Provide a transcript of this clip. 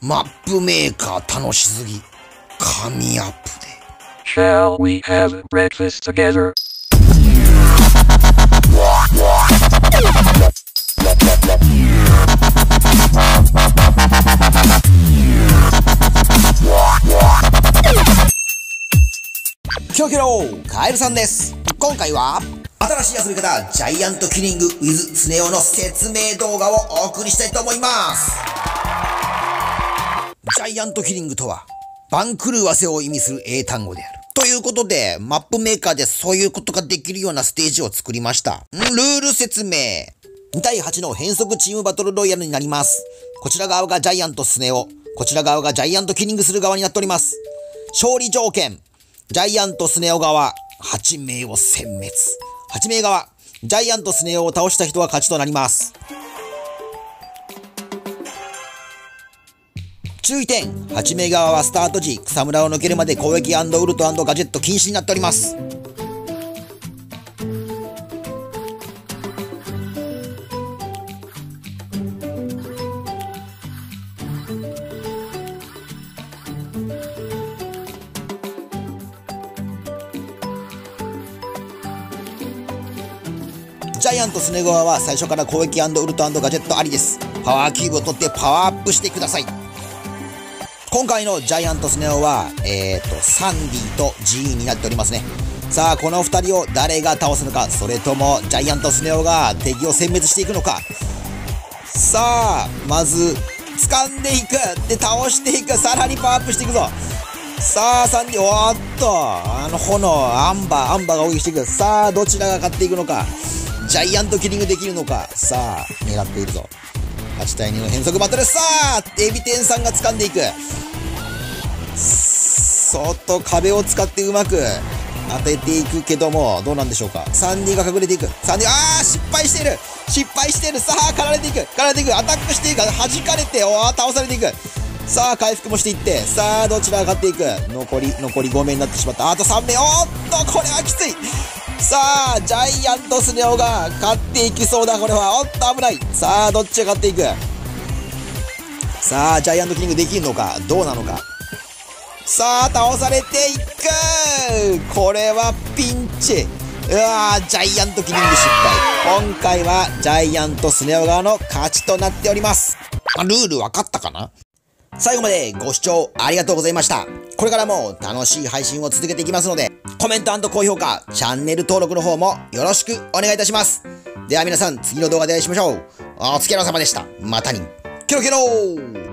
マップメーカー楽しすぎ。神アップで。Shall we have breakfast together? キョキョロカエルさんです。今回は、新しい遊び方、ジャイアントキリング with スネ夫の説明動画をお送りしたいと思います。ジャイアントキリングとは、番狂わせを意味する英単語である。ということで、マップメーカーでそういうことができるようなステージを作りました。ルール説明。第8の変則チームバトルロイヤルになります。こちら側がジャイアントスネ夫。こちら側がジャイアントキリングする側になっております。勝利条件。ジャイアントスネ夫側、8名を殲滅。8名側、ジャイアントスネ夫を倒した人が勝ちとなります。注意点 !8 名側はスタート時、草むらを抜けるまで攻撃ウルトガジェット禁止になっております。ジャイアントスネ側は最初から攻撃ウルトガジェットありです。パワーキューブを取ってパワーアップしてください。今回のジャイアントスネ夫は、えーと、サンディとジーンになっておりますね。さあ、この二人を誰が倒すのか、それともジャイアントスネ夫が敵を殲滅していくのか。さあ、まず、掴んでいくで、倒していくさらにパワーアップしていくぞさあ、サンディ、おっと、あの炎、アンバー、アンバーが追いしていく。さあ、どちらが勝っていくのか。ジャイアントキリングできるのか。さあ、狙っているぞ。8対2の変則バトル。さあ、エビ天さんが掴んでいく。そっと壁を使ってうまく当てていくけども、どうなんでしょうか。3D が隠れていく。3。2、あー失敗している失敗しているさあ、狩られていく狩られていくアタックしていく弾かれて、おー倒されていくさあ、回復もしていって、さあ、どちらが勝っていく？残り、残り5名になってしまった。あと3名、おっと、これはきつい。さあ、ジャイアントスネ夫が勝っていきそうだ、これは。おっと、危ない。さあ、どっちが勝っていく？さあ、ジャイアントキリングできるのか？どうなのか？さあ、倒されていく。これはピンチ。うわージャイアントキリング失敗。今回はジャイアントスネ夫側の勝ちとなっております。あルール分かったかな？最後までご視聴ありがとうございました。これからも楽しい配信を続けていきますので、コメント高評価、チャンネル登録の方もよろしくお願いいたします。では皆さん、次の動画でお会いしましょう。お疲れ様でした。またに。ケロキョロ